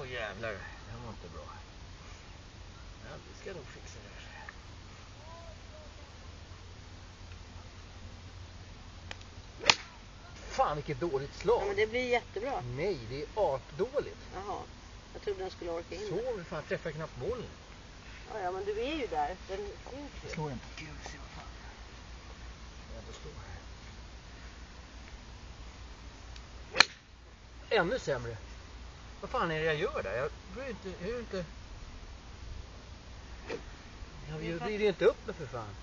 Åh jävlar, det här var inte bra. Ja, vi ska nog fixa det här. Fan vilket dåligt slag. Ja, men det blir jättebra. Nej, det är apdåligt. Jaha. Jag trodde den skulle orka in. Så, fan träffar knappt bollen. Ja, ja, men du är ju där. Den finns ju. Slå den kul, se vad fan. Jag får slå här. Ännu sämre. Vad fan är det jag gör där? Jag bryr inte... Jag gör inte... Jag bryr inte upp mig för fan.